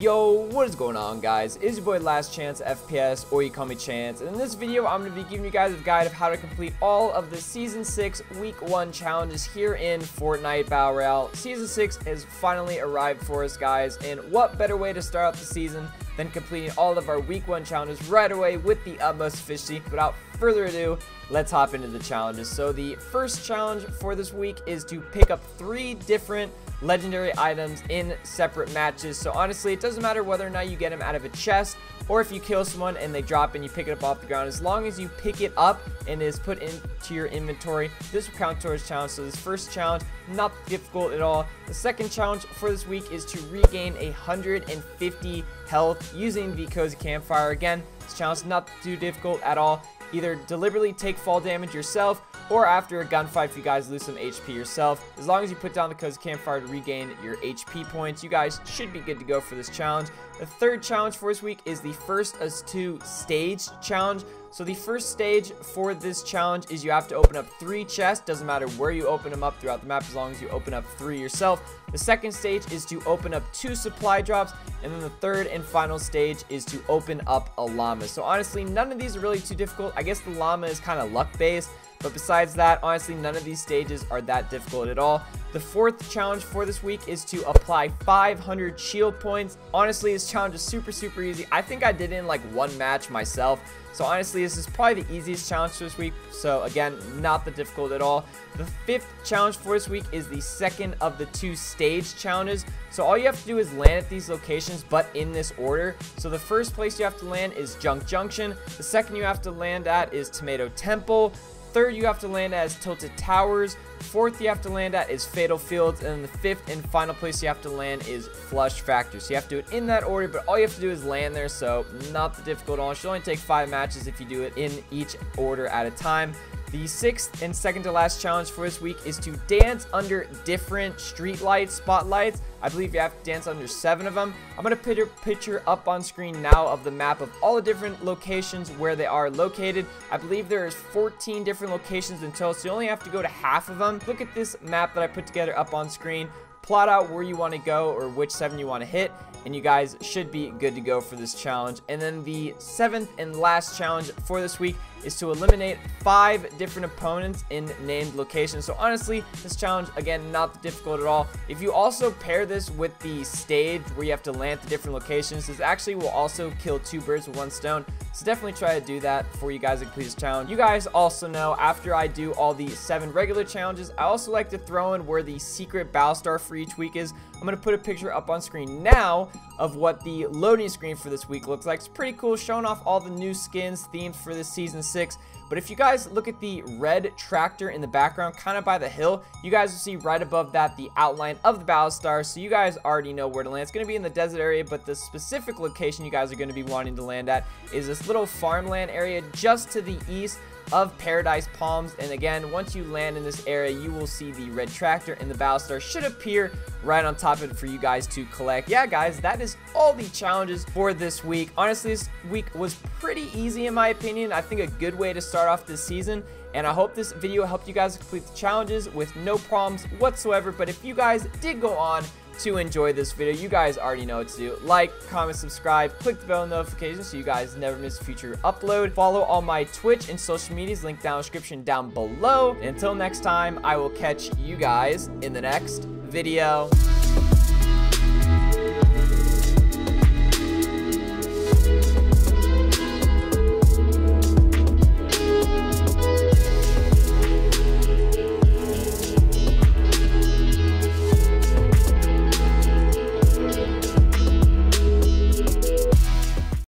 Yo, what is going on guys? It's your boy Last Chance FPS, or you call me Chance, and in this video I'm going to be giving you guys a guide of how to complete all of the Season 6 Week 1 challenges here in Fortnite Battle Royale. Season 6 has finally arrived for us guys, and what better way to start out the season than completing all of our Week 1 challenges right away with the utmost efficiency. Without further ado, let's hop into the challenges. So the first challenge for this week is to pick up three different legendary items in separate matches. So honestly, it doesn't matter whether or not you get them out of a chest or if you kill someone and they drop and you pick it up off the ground. As long as you pick it up and it is put into your inventory, this will count towards challenge. So this first challenge, not difficult at all. The second challenge for this week is to regain 150 health using the Cozy Campfire. Again, this challenge not too difficult at all. Either deliberately take fall damage yourself, or after a gunfight if you guys lose some HP yourself. As long as you put down the Cozy Campfire to regain your HP points, you guys should be good to go for this challenge. The third challenge for this week is the first of two stage challenge. So the first stage for this challenge is you have to open up three chests. Doesn't matter where you open them up throughout the map as long as you open up three yourself. The second stage is to open up two supply drops. And then the third and final stage is to open up a llama. So honestly, none of these are really too difficult. I guess the llama is kind of luck based. But besides that, honestly, none of these stages are that difficult at all. The fourth challenge for this week is to apply 500 shield points. Honestly, this challenge is super, super easy. I think I did it in like one match myself. So honestly, this is probably the easiest challenge for this week. So again, not the difficult at all. The fifth challenge for this week is the second of the two stage challenges. So all you have to do is land at these locations, but in this order. So the first place you have to land is Junk Junction. The second you have to land at is Tomato Temple. Third, you have to land at Tilted Towers. Fourth, you have to land at is Fatal Fields. And the fifth and final place you have to land is Flush Factory. So you have to do it in that order, but all you have to do is land there. So not the difficult at all. It should only take five matches if you do it in each order at a time. The sixth and second to last challenge for this week is to dance under different street lights, spotlights. I believe you have to dance under seven of them. I'm going to put a picture up on screen now of the map of all the different locations where they are located. I believe there's 14 different locations in total, so you only have to go to half of them. Look at this map that I put together up on screen plot out where you want to go or which seven you want to hit and you guys should be good to go for this challenge and then the seventh and last challenge for this week is to eliminate five different opponents in named locations. So honestly, this challenge, again, not difficult at all. If you also pair this with the stage where you have to land the different locations, this actually will also kill two birds with one stone. So definitely try to do that for you guys complete this challenge. You guys also know after I do all the seven regular challenges, I also like to throw in where the secret battle star for each week is. I'm going to put a picture up on screen now of what the loading screen for this week looks like. It's pretty cool, showing off all the new skins, themes for this season 6. But if you guys look at the red tractor in the background, kind of by the hill, you guys will see right above that the outline of the Battle Star. So you guys already know where to land. It's going to be in the desert area, but the specific location you guys are going to be wanting to land at is this little farmland area just to the east of Paradise Palms. And again, once you land in this area, you will see the red tractor and the battle star should appear right on top of it for you guys to collect. Yeah, guys, that is all the challenges for this week. Honestly, this week was pretty easy in my opinion. I think a good way to start off this season. And I hope this video helped you guys complete the challenges with no problems whatsoever. But if you guys did go on to enjoy this video. You guys already know what to do. Like, comment, subscribe, click the bell notification so you guys never miss a future upload. Follow all my Twitch and social medias linked down in the description down below. And until next time, I will catch you guys in the next video.